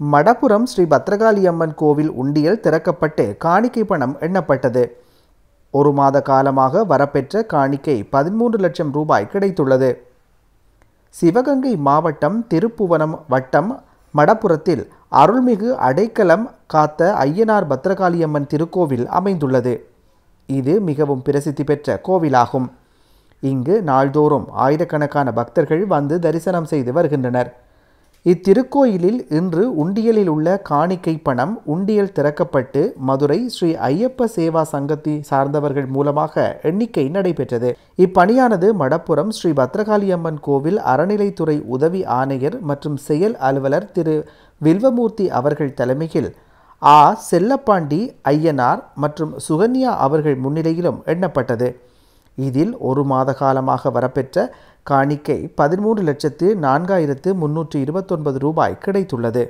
மடப்புறம் ஸ்ரீ பத்ரகாளி அம்மன் கோவில் உண்டியல் திறக்கப்பட்டு காணிக்கை பணம் எண்ணப்பட்டது. ஒரு மாத காலமாக வரப்பெற்ற காணிக்கை பதிமூன்று லட்சம் ரூபாய் கிடைத்துள்ளது. சிவகங்கை மாவட்டம் திருப்புவனம் வட்டம் மடப்புரத்தில் அருள்மிகு அடைக்கலம் காத்த ஐயனார் பத்ரகாளியம்மன் திருக்கோவில் அமைந்துள்ளது. இது மிகவும் பிரசித்தி பெற்ற கோவிலாகும். இங்கு நாள்தோறும் ஆயிரக்கணக்கான பக்தர்கள் வந்து தரிசனம் செய்து வருகின்றனர். இத்திருக்கோயிலில் இன்று உண்டியலில் உள்ள காணிக்கை பணம் உண்டியல் திறக்கப்பட்டு மதுரை ஸ்ரீ ஐயப்ப சேவா சங்கத்தை சார்ந்தவர்கள் மூலமாக எண்ணிக்கை நடைபெற்றது. இப்பணியானது மடப்புரம் ஸ்ரீ பத்ரகாளியம்மன் கோவில் அறநிலைத்துறை உதவி ஆணையர் மற்றும் செயல் அலுவலர் திரு வில்வமூர்த்தி அவர்கள் தலைமையில் ஆ. செல்லப்பாண்டி ஐயனார் மற்றும் சுகன்யா அவர்கள் முன்னிலையிலும் எண்ணப்பட்டது. இதில் ஒரு மாத காலமாக வரப்பெற்ற காணிக்கை பதிமூன்று லட்சத்து நான்காயிரத்து முன்னூற்று இருபத்தொன்பது ரூபாய் கிடைத்துள்ளது.